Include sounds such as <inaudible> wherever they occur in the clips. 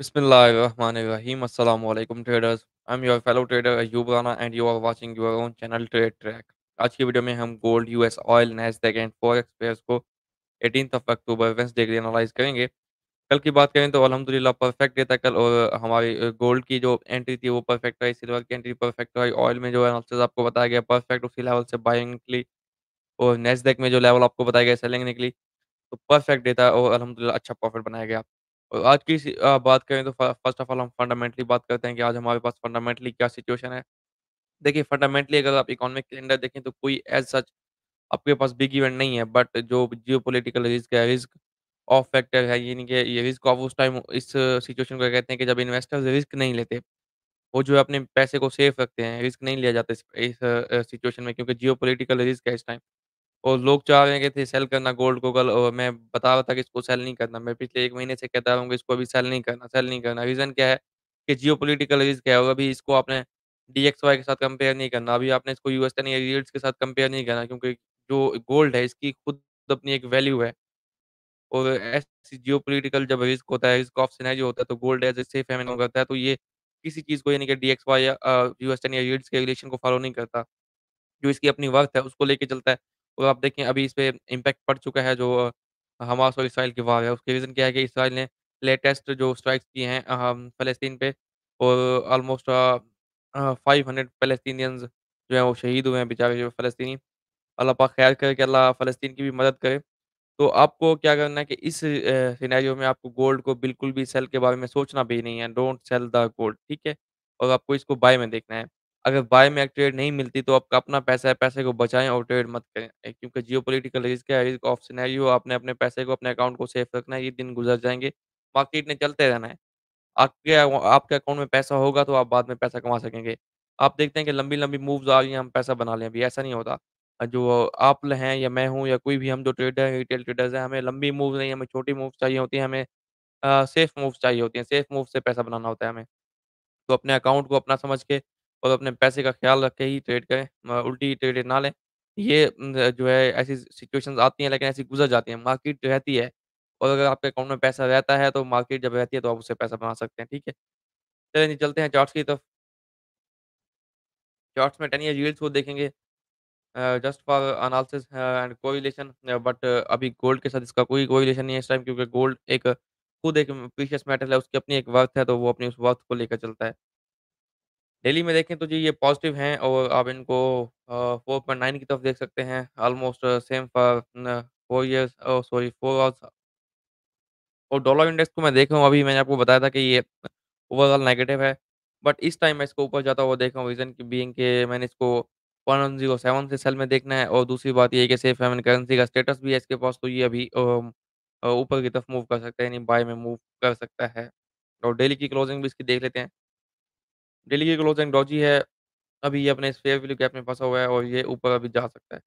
Bismillahirrahmanirrahim. Assalamu alaikum traders. I'm your fellow trader Ayub and you are watching your own channel Trade Track. आज की video में हम gold, US oil, Nasdaq and forex pairs को 18th of October Wednesday के लिए analyse करेंगे। कल की बात करें तो अल्हम्दुलिल्लाह परफेक्ट डे था कल और हमारी गोल्ड की जो एंट्री थी वो परफेक्ट रही, सिल्वर की एंट्री परफेक्ट रही, ऑयल में जो एनालिसिस आपको बताया गया परफेक्ट उसी लेवल से बाइंग निकली और नैस्डैक में जो लेवल आपको बताया गया सेलिंग निकली। तो परफेक्ट डे था और अलहमदिल्ला अच्छा प्रॉफ़िट बनाया गया। और आज की बात करें तो फ़र्स्ट ऑफ़ ऑल हम फंडामेंटली बात करते हैं कि आज हमारे पास फंडामेंटली क्या सिचुएशन है। देखिए फंडामेंटली अगर आप इकोनॉमिक कैलेंडर देखें तो कोई एज़ सच आपके पास बिग इवेंट नहीं है बट जो जियोपॉलिटिकल रिस्क है, रिस्क ऑफ़ फैक्टर है, यानी कि ये रिस्क ऑफ़ उस टाइम इस सिचुएशन को कहते हैं कि जब इन्वेस्टर्स रिस्क नहीं लेते। वो जो है अपने पैसे को सेफ़ रखते हैं, रिस्क नहीं लिया जाता इस सिचुएशन में क्योंकि जियोपॉलिटिकल रिस्क है इस टाइम। और लोग चाह रहे थे सेल करना गोल्ड को कल और मैं बता रहा था कि इसको सेल नहीं करना। मैं पिछले एक महीने से कहता हूँ कि इसको अभी सेल नहीं करना सेल नहीं करना। रीज़न क्या है कि जियोपॉलिटिकल रिस्क है और अभी इसको आपने डीएक्सवाई के साथ कंपेयर नहीं करना। अभी आपने इसको टेन या यील्ड्स के साथ कंपेयर नहीं करना क्योंकि जो गोल्ड है इसकी खुद अपनी एक वैल्यू है और ऐसी जियोपॉलिटिकल जब रिस्क होता है, रिस्क ऑफ़ सिनेरियो होता है तो gold as a safe haven करता है तो ये किसी चीज़ को यानी कि डीएक्सवाई या अ, यूएस टेन या यील्ड्स के रिलेशन को फॉलो नहीं करता। जो इसकी अपनी वर्थ है उसको लेके चलता है। और आप देखें, अभी इस पे इम्पैक्ट पड़ चुका है जो हमास और इसराइल की वार है। उसके रीज़न क्या है कि इसराइल ने लेटेस्ट जो स्ट्राइक्स किए हैं फ़लस्तीन पे और ऑलमोस्ट फाइव हंड्रेड 500 जो हैं वो शहीद हुए हैं बेचारे जो फ़लस्तीनी। अल्लाह पाक ख़ैर करे कि अल्लाह फ़लस्तीन की भी मदद करे। तो आपको क्या करना है कि इस सिनेरियो में आपको गोल्ड को बिल्कुल भी सेल के बारे में सोचना भी नहीं है। डोंट सेल द गोल्ड ठीक है? और आपको इसको बाय में देखना है। अगर बाय में ट्रेड नहीं मिलती तो आपका अपना पैसा है, पैसे को बचाएँ और ट्रेड मत करें। अ, क्योंकि जियोपॉलिटिकल रिस्क है, रिस्क ऑफ़ सिनेरियो आपने अपने पैसे को अपने अकाउंट को सेफ़ रखना है, ये दिन गुज़र जाएँगे। मार्केट ने चलते रहना है। आपके आपके अकाउंट में पैसा होगा तो आप बाद में पैसा कमा सकेंगे। आप देखते हैं कि लंबी-लंबी मूव्स आ रही हम पैसा बना लें अभी, ऐसा नहीं होता। जो आप हैं या मैं हूँ या कोई भी हम जो ट्रेडर हैं, रिटेल ट्रेडर्स हैं, हमें लंबी मूव नहीं, हमें छोटी मूव्स चाहिए होती हैं, हमें सेफ़ मूव्स चाहिए होती हैं। सेफ़ मूव से पैसा बनाना होता है हमें। तो अपने अकाउंट को अपना समझ के और अपने पैसे का ख़्याल रख के ही ट्रेड करें। उल्टी ट्रेड ना लें। ये जो है ऐसी सिचुएशंस आती हैं लेकिन ऐसी गुज़र जाती हैं। मार्केट रहती है और अगर आपके अकाउंट में पैसा रहता है तो मार्केट जब रहती है तो आप उससे पैसा बना सकते हैं, ठीक है? चलिए चलते हैं चार्ट्स की तरफ़। चार्ट्स में 10 ईयर यील्ड्स को देखेंगे just for analysis and correlation but अभी गोल्ड के साथ इसका कोई कोरिलेशन नहीं है इस टाइम क्योंकि गोल्ड एक खुद एक प्रीशियस मेटल है, उसकी अपनी एक वर्थ है तो वो अपनी उस वर्थ को लेकर चलता है। डेली में देखें तो जी ये पॉज़िटिव हैं और आप इनको अ, 4.9 की तरफ़ देख सकते हैं। ऑलमोस्ट सेम फॉर न 4 इयर्स ओह सॉरी 4 आवर्स और डॉलर इंडेक्स को मैं देख रहा हूँ अभी मैंने आपको बताया था कि ये ओवरऑल नेगेटिव है। बट इस टाइम मैं इसको ऊपर जाता हुआ देख रहा हूँ रीज़न की बीइंग कि मैंने इसको 107 से सेल में देखना है और दूसरी बात ये कि सेफ़ हेवन करेंसी का स्टेटस भी है इसके पास तो ये अभी ऊपर की तरफ़ मूव कर सकता है यानी बाय में मूव कर सकता है। और डेली की क्लोजिंग भी इसकी देख लेते हैं। डेली की क्लोजिंग डॉजी है। अभी ये अपने फेयर वैल्यू गैप में फँसा हुआ है और ये ऊपर अभी जा सकता है।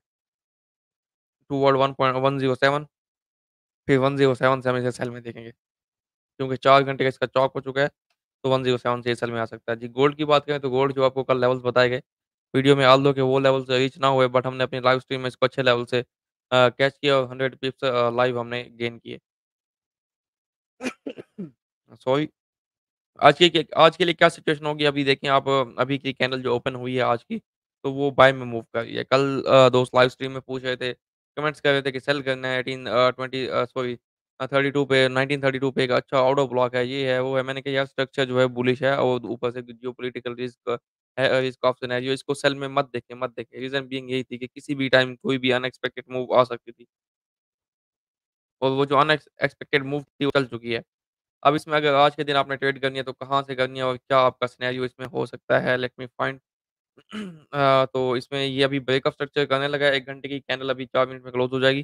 टुवर्ड 1.107 फिर 107 से हम इसे सेल में देखेंगे। क्योंकि 4 घंटे का इसका चौक हो चुका है, तो 107 से सेल में आ सकता है। जी, गोल्ड की बात करें तो गोल्ड जो आपको कल लेवल्स बताए गए, वीडियो में ऑल्दो के वो लेवल्स रीच ना हुए बट हमने अपनी लाइव स्ट्रीम में इसको अच्छे लेवल से कैच किया और 100 पिप्स लाइव हमने गेन किए। <coughs> सॉरी आज के आज के लिए क्या सिचुएशन होगी अभी देखें आप अभी की कैनल जो ओपन हुई है आज की, तो वो बाय में मूव कर रही है। कल दोस्त लाइव स्ट्रीम में पूछ रहे थे, कमेंट्स कर रहे थे कि सेल करना है eighteen twenty sorry thirty two पे नाइनटीन थर्टी टू पे एक अच्छा आउट ऑफ़ ब्लॉक है, ये है, वो है। मैंने कहा यार स्ट्रक्चर जो है बुलिश है और ऊपर से जो जियोपॉलिटिकल रिस्क है रिस्क ऑफ़ सिनेरियो इसको सेल में मत देखें, मत देखें। रीज़न बीइंग यही थी कि किसी भी टाइम कोई भी अनएक्सपेक्टेड मूव आ सकती थी और वो जो अनएक्स एक्सपेक्टेड मूव थी वो चल चुकी है। अब इसमें अगर आज के दिन आपने ट्रेड करनी है तो कहाँ से करनी है और क्या आपका सिनेरियो इसमें हो सकता है? लेट मी फाइंड तो इसमें ये अभी ब्रेकअप स्ट्रक्चर करने लगा है 1 घंटे की कैंडल अभी चार मिनट में क्लोज़ हो जाएगी।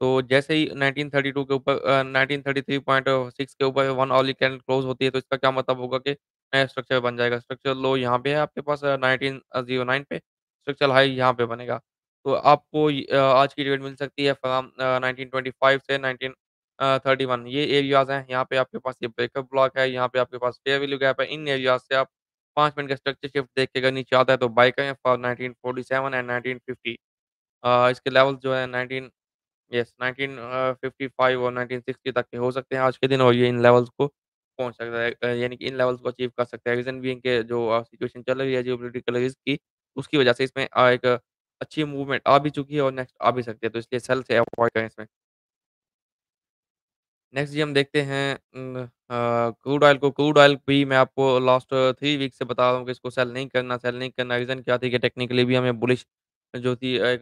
तो जैसे ही 1932 के ऊपर अ, 1933.6 के ऊपर वन ऑनली कैंडल क्लोज़ होती है तो इसका क्या मतलब होगा कि नया स्ट्रक्चर बन जाएगा। स्ट्रक्चर लो यहाँ पे है आपके पास अ, 1909 पे, स्ट्रक्चर हाई यहाँ पे बनेगा। तो आपको आज की डेट मिल सकती है फ्रॉम अ, 1925 से 19 अ, 31 ये एरियाज़ हैं, यहाँ पे आपके पास ये ब्रेकअप ब्लॉक है, यहाँ पे आपके पास फेयर वैल्यू गैप है। इन एरियाज़ से आप 5 मिनट का स्ट्रक्चर शिफ्ट देख के अगर नीचे आता है तो बाय करें फॉर 1947 एंड 1950 अ, इसके लेवल्स जो है 19 यस 19 अ, 55 और 1960 तक के हो सकते हैं आज के दिन और ये इन लेवल्स को पहुँच सकता है। यानी कि इन लेवल्स को अचीव कर सकता है। रीज़न बीइंग के जो सिचुएशन चल रही है जियोपॉलिटिकल रिस्क की, उसकी वजह से इसमें एक अच्छी मूवमेंट आ भी चुकी है और नेक्स्ट आ भी सकती है। तो इसलिए सेल से अवॉइड करें इसमें। नेक्स्ट जी हम देखते हैं क्रूड ऑयल को क्रूड ऑयल भी मैं आपको लास्ट 3 वीक से बता रहा हूँ कि इसको सेल नहीं करना सेल नहीं करना। रीज़न क्या थी कि टेक्निकली भी हमें बुलिश जो थी एक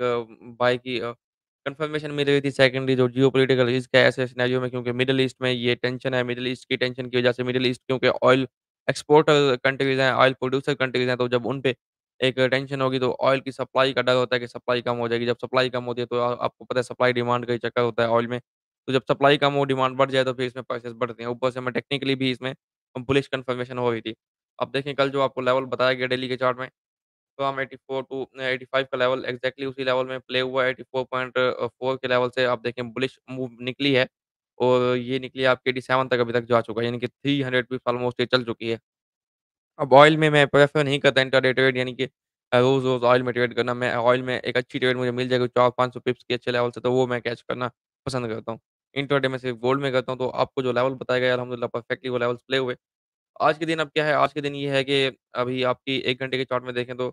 बाय की कन्फर्मेशन मिल रही थी। सेकंडली जो जियोपॉलिटिकल रिस्क है ऐसे सिनेरियो में क्योंकि मिडल ईस्ट में ये टेंशन है। मिडल ईस्ट की टेंशन की वजह से मिडल ईस्ट क्योंकि ऑयल एक्सपोर्टर कंट्रीज़ हैं, ऑयल प्रोड्यूसर कंट्रीज़ हैं, तो जब उन पे एक टेंशन होगी तो ऑयल की सप्लाई का डर होता है कि सप्लाई कम हो जाएगी। जब सप्लाई कम होती है तो आपको पता है सप्लाई डिमांड का ही चक्कर होता है ऑयल में। तो जब सप्लाई कम हो डिमांड बढ़ जाए तो फिर इसमें प्राइसेस बढ़ते हैं। ऊपर से हमें टेक्निकली भी इसमें बुलिश कन्फर्मेशन हो रही थी। अब देखें कल जो आपको लेवल बताया गया डेली के चार्ट में तो हम 84 टू 85 का लेवल एक्ज़ैक्टली उसी लेवल में प्ले हुआ है 84.4 के लेवल से आप देखें बुलिश मूव निकली है और ये निकली आपकी 87 तक अभी तक जा चुका है यानी कि 300 पिप्स ऑलमोस्ट ये चल चुकी है। अब ऑयल में मैं प्रेफ़र नहीं करता इंट्राडे ट्रेड यानी कि अ, रोज़-रोज़ ऑयल में ट्रेड करना। मैं ऑयल में एक अच्छी ट्रेड मुझे मिल जाएगी 400-500 पिप्स के अच्छे लेवल से तो वो मैं कैच करना पसंद करता हूँ। इंट्राडे में सिर्फ़ गोल्ड में करता हूँ तो आपको जो लेवल बताया गया अल्हम्दुलिल्लाह परफ़ेक्टली वो लेवल्स प्ले हुए। आज के दिन अब क्या है, आज के दिन ये है कि अभी आपकी 1 घंटे के चार्ट में देखें तो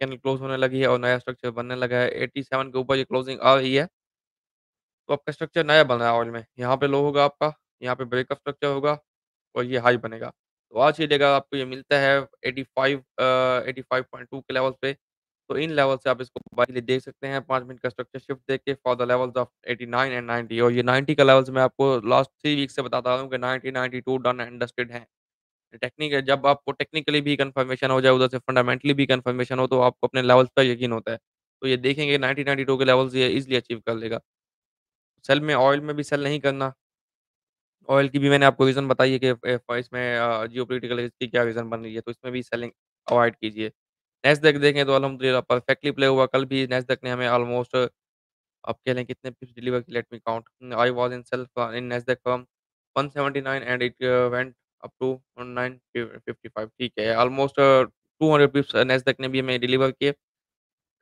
कैंडल क्लोज़ होने लगी है और नया स्ट्रक्चर बनने लगा है। 87 के ऊपर ये क्लोज़िंग आ रही है। तो आपका स्ट्रक्चर नया बन रहा है ऑयल में। यहाँ पे लो होगा आपका, यहाँ पे ब्रेकअप स्ट्रक्चर होगा और ये हाई बनेगा। तो आज की जगह आपको ये मिलता है 85 अ, 85.2 के लेवल पे। तो इन लेवल से आप इसको बाय के लिए देख सकते हैं पाँच मिनट का स्ट्रक्चर शिफ्ट देख के for the levels of 89 and 90 और ये 90 का लेवल्स मैं आपको लास्ट थ्री वीक से बताता हूँ कि 90, 92 डन एंड डस्टेड है। टेक्निक जब आपको टेक्निकली भी कन्फर्मेशन हो जाए, उधर से फंडामेंटली भी कन्फर्मेशन हो, तो आपको अपने लेवल्स पे यकीन होता है। तो ये देखेंगे 90-92 के लेवल्स ये ईज़िली अचीव कर लेगा। सेल में ऑयल में भी सेल नहीं करना। ऑयल की भी मैंने आपको रीज़न बताई है कि इसमें जियो पोलिटिकल की क्या रीज़न बन रही है, तो इसमें भी सेलिंग अवॉइड कीजिए। नैस्डैक देखें तो अल्हम्दुलिल्लाह परफेक्टली प्ले हुआ, कल भी नैस्डैक ने हमें ऑलमोस्ट आप कह लें कितने पिप्स डिलीवर किए let me count. I was in self in Nasdaq from 179 and it went up to 955 ठीक है, ऑलमोस्ट 200 पिप्स नैस्डैक ने भी हमें डिलीवर किए।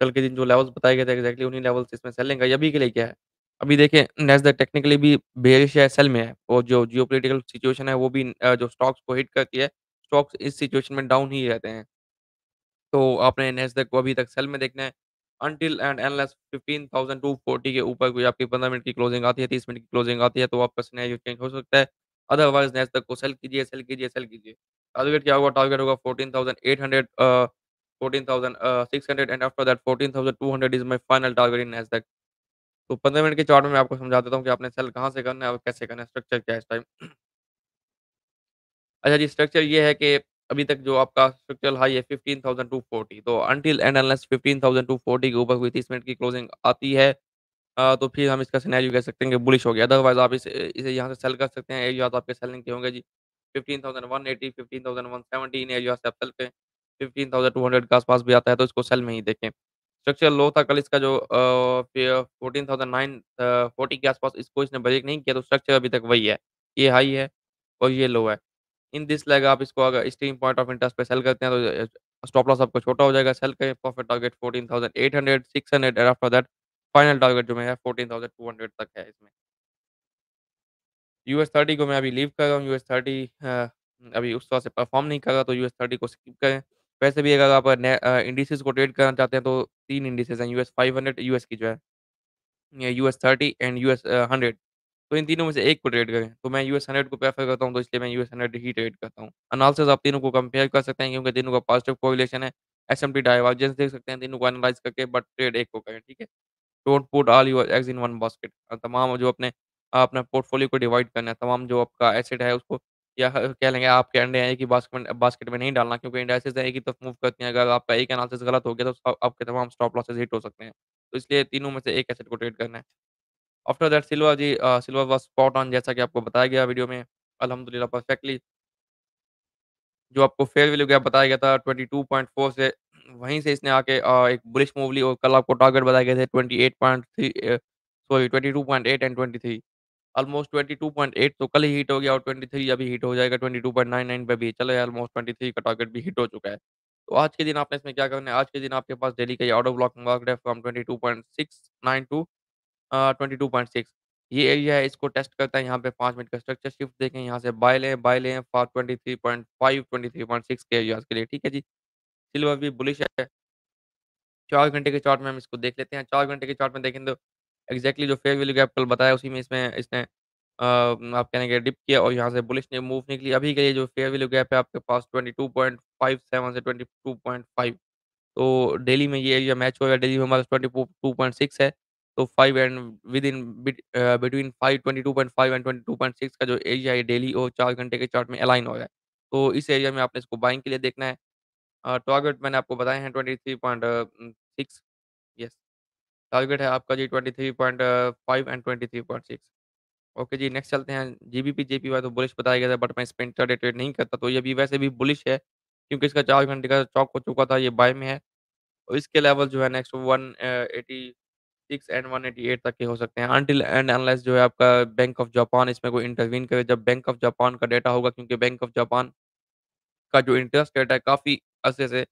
कल के दिन जो लेवल्स बताए गए थे एक्ज़ैक्टली उन्हीं लेवल्स इसमें सेलिंग है। अभी के लिए क्या है, अभी देखें नैस्डैक टेक्निकली भी बेयरिश है, सेल में है और जो जियोपॉलिटिकल सिचुएशन है वो भी अ, जो स्टॉक्स को हिट करती है, स्टॉक्स इस सिचुएशन में डाउन ही रहते हैं। तो आपने नैस्डैक को अभी तक सेल में देखना है अनटिल एंड अनलेस 15,240 के ऊपर कोई आपकी 15 मिनट की क्लोजिंग आती है, 30 मिनट की क्लोजिंग आती है, तो आपका सिनेरियो चेंज हो सकता है। अदरवाइज़ नैस्डैक को सेल कीजिए, सेल कीजिए, सेल कीजिए। टारगेट क्या होगा? टारगेट होगा 14,800 uh, 14,000 uh, 600 and after that 14,200 is my final target in Nasdaq. तो 15 मिनट के चार्ट में मैं आपको समझा देता हूँ कि आपने सेल कहाँ से करना है और कैसे करना है, स्ट्रक्चर क्या है इस टाइम। <clears throat> अच्छा जी, स्ट्रक्चर ये है कि अभी तक जो आपका स्ट्रक्चरल हाई है 15,240 तो अनटिल एंड अनलेस 15,240 के ऊपर कोई 30 मिनट की क्लोजिंग आती है अ, तो फिर हम इसका सिनेरियो कह सकते हैं कि बुलिश हो गया। अदरवाइज़ आप इसे इसे यहाँ से सेल कर सकते हैं। एरियाज़ आपके सेलिंग के होंगे जी 15,180 15,170 इन एरिया से आप सेल करें। 15,200 के आस-पास भी आता है तो इसको सेल में ही देखें। स्ट्रक्चर लो था कल इसका जो अ, फिर 14,009 अ, 40 के आस-पास इसको इसने ब्रेक नहीं किया तो स्ट्रक्चर अभी तक वही है। ये हाई है और ये लो है। इन दिस लेग आप इसको अगर स्टीम पॉइंट ऑफ़ इंटरेस्ट पे सेल करते हैं तो स्टॉप लॉस आपका छोटा हो जाएगा। सेल करें profit target 14,800 600 and after that final target जो मेरा 14,200 तक है इसमें। यूएस 30 को मैं अभी लीव कर रहा हूँ। यूएस 30 अ, अभी उस तरह से परफ़ॉर्म नहीं कर रहा तो यूएस 30 को स्किप करें। वैसे भी अगर आप ने इंडिसेस को ट्रेड करना चाहते हैं तो 3 इंडिसेस हैं यूएस 500 यूएस की जो है यूएस 30 एंड यूएस 100 तो इन तीनों में से एक को ट्रेड करें। तो मैं यूएस 100 को प्रेफ़र करता हूँ तो इसलिए मैं यूएस 100 ही ट्रेड करता हूँ। एनालिसिस आप तीनों को कंपेयर कर सकते हैं क्योंकि तीनों का पॉजिटिव कोरिलेशन है। एसएमपी डाइवर्जेंस देख सकते हैं तीनों को एनालाइज़ करके बट ट्रेड एक को करें, ठीक है? Don't put all your eggs in one basket तमाम जो अपने अपना पोर्टफोलियो को डिवाइड करना है, तमाम जो आपका एसेट है उसको या कह लेंगे आपके अंडे हैं एक ही बास्क में बास्केट में नहीं डालना क्योंकि इंडाइसेस एक ही तरफ़ मूव करती हैं। अगर आपका एक एनालिसिस गलत हो गया तो आपके तमाम स्टॉप लॉसेस हिट हो सकते हैं। तो इसलिए तीनों में से एक एसेट को ट्रेड करना है। आफ्टर दैट सिल्वर जी सिल्वर वाज़ स्पॉट ऑन जैसा कि आपको बताया गया वीडियो में। अल्हम्दुलिल्लाह परफेक्टली। जो आपको फेयर वैल्यू गैप बताया गया था 22.4 से वहीं से इसने आके अ, एक बुलिश मूव ली और कल आपको टारगेट बताए गए थे 28.3 अ, सॉरी 22.8 एंड 23 ऑलमोस्ट 22.8 तो कल ही हिट हो गया और 23 अभी हिट हो जाएगा 22.99 पे भी। चलो यार ऑलमोस्ट 23 का टारगेट भी हिट हो चुका है। तो आज के दिन आपने इसमें क्या करना है, आज के दिन आपके पास डेली का ये ऑर्डर ब्लॉक मार्क्ड है फ्रॉम 22.692 अ, 22.6 ये एरिया है इसको टेस्ट करता है यहाँ पे 5 मिनट का स्ट्रक्चर शिफ्ट देखें यहाँ से बाय लें बाय लें फॉर 23.5 23.6 के एरियाज़ के लिए, ठीक है जी। सिल्वर भी बुलिश है। चार घंटे के चार्ट में हम इसको देख लेते हैं। चार घंटे के चार्ट में देखें तो एक्ज़ैक्टली जो फेयर वैल्यू गैप कल बताया उसी में इसमें इसने आप कहेंगे कि डिप किया और यहाँ से बुलिश ने मूव निकली। अभी के लिए जो फेयर वैल्यू गैप है आपके पास 22.57 से 22.5 तो डेली में ये एरिया मैच हो गया डेली में हमारा 22.6 है। तो 5 and bit uh, between 5 22.5 and 22.6 का जो एरिया है डेली और 4 घंटे के चार्ट में अलाइन हो रहा है। तो इस एरिया में आपने इसको बाइंग के लिए देखना है। टारगेट मैंने आपको बताए हैं 23.6 यस टारगेट है आपका जी 23.5 एंड 23.6 ओके जी, नेक्स्ट चलते हैं जीबीपी, जेपीवाई तो बुलिश बताया गया था बट मैं इस इसपे इंट्राडे ट्रेड नहीं करता तो ये भी वैसे भी बुलिश है क्योंकि इसका 4 घंटे का चौक हो चुका था, ये बाय में है और इसके लेवल जो है नेक्स्ट 1 अ, 86 एंड 188 तक के हो सकते हैं अनटिल एंड अनलेस जो है आपका बैंक ऑफ़ जापान इसमें कोई इंटरवीन करे जब बैंक ऑफ़ जापान का डेटा होगा क्योंकि बैंक ऑफ़ जापान का जो इंटरेस्ट रेट है काफ़ी अरसे से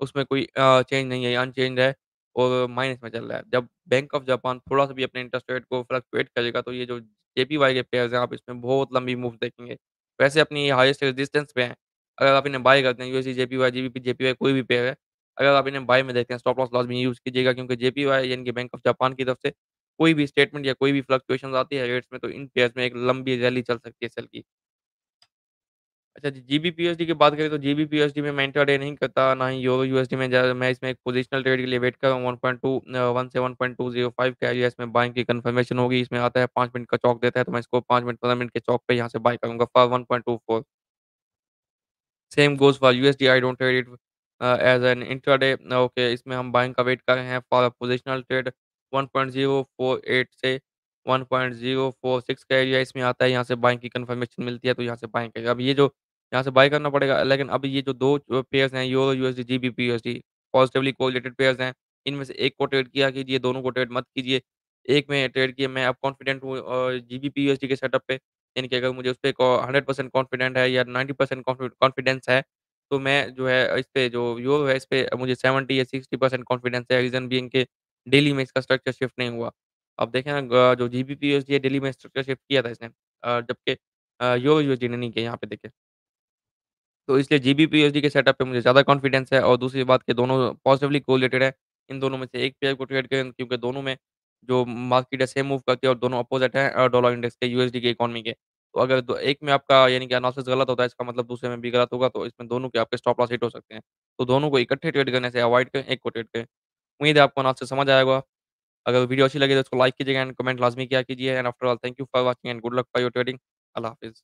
उसमें कोई चेंज नहीं है, अनचेंज्ड है और माइनस में चल रहा है। जब बैंक ऑफ़ जापान थोड़ा-सा भी अपने इंटरेस्ट रेट को फ्लक्चुएट करेगा तो ये जो जेपीवाई के पेयर्स हैं आप इसमें बहुत लंबी मूव देखेंगे। वैसे अपनी हाईएस्ट रेजिस्टेंस पे हैं। अगर आप इन्हें बाय करते हैं यूएसडी, जेपीवाई, जीबीपी, जेपीवाई कोई भी पेयर है। अगर आप इन्हें बाय में देखते हैं स्टॉप लॉस लॉस भी यूज़ कीजिएगा क्योंकि जेपीवाई यानी कि बैंक ऑफ़ जापान की तरफ़ से कोई भी स्टेटमेंट या कोई भी फ्लक्चुएशंस आती है रेट्स में तो इन पेयर्स में एक लंबी रैली चल सकती है सेल की। अच्छा जी, जीबीपीएसडी की बात करें तो जीबीपीएसडी में मैं इंट्राडे नहीं करता, ना ही यूरो यूएसडी में मैं इसमें एक पोजिशनल ट्रेड के लिए वेट कर रहा हूँ 1.2 अ, 1 से 1.205 का एरिया इसमें बाइंग की कन्फर्मेशन होगी। इसमें आता है 5 मिनट का चौक देता है तो मैं इसको 5 मिनट 15 मिनट के चौक पे यहाँ से बाय करूँगा for 1.24 same goes for USD I don't trade it as an intraday okay इसमें हम बाइंग का वेट कर रहे हैं फॉर पोजिशनल ट्रेड 1.048 से 1.046 का एरिया इसमें आता है, यहाँ से बाइंग की कन्फर्मेशन मिलती है तो यहाँ से बाइंग करेगा। अब ये जो यहाँ से बाई करना पड़ेगा लेकिन अब ये जो 2 जो पेयर्स हैं euro USD, GBP USD positively correlated pairs हैं, इनमें से एक को ट्रेड किया कीजिए, दोनों को ट्रेड मत कीजिए। एक में ट्रेड किए मैं अब कॉन्फिडेंट हूँ जीबीपी यूएसडी के सेटअप पे, यानी कि अगर मुझे उस पर हंड्रेड परसेंट कॉन्फिडेंट है या नाइन्टी परसेंट कॉन्फिडेंस है, तो मैं जो है इस पे जो यूरो है, इस पे मुझे 70 या 60% कॉन्फिडेंस है, रीज़न बीइंग के डेली में इसका स्ट्रक्चर शिफ्ट नहीं हुआ। अब देखें ना ग जो जीबीपी यूएसडी है, डेली में स्ट्रक्चर शिफ्ट किया था इसने अ, जबकि अ, यूरो यूएसडी ने नहीं किया, यहाँ पे देखिए। तो इसलिए जीबीपीएसडी के सेटअप पे मुझे ज़्यादा कॉन्फिडेंस है और दूसरी बात कि दोनों पॉजिटिवली कोरिलेटेड है। इन दोनों में से एक पेयर को ट्रेड करें क्योंकि दोनों में जो मार्केट है सेम मूव करती है और दोनों अपोज़िट हैं डॉलर इंडेक्स के यूएसडी के इकोनॉमी के। तो अगर दो एक में आपका यानी कि एनालिसिस गलत होता है इसका मतलब दूसरे में भी गलत होगा तो इसमें दोनों के आपके स्टॉप लॉस हिट हो सकते हैं। तो दोनों को इकट्ठे ट्रेड करने से अवॉइड करें, एक को ट्रेड करें। उम्मीद है आपको एनालिसिस समझ आएगा। अगर वीडियो अच्छी लगी तो उसको लाइक कीजिएगा एंड कमेंट लाज़मी किया कीजिए and after all thank you for watching and good luck for your trading. अल्लाह हाफ़िज़।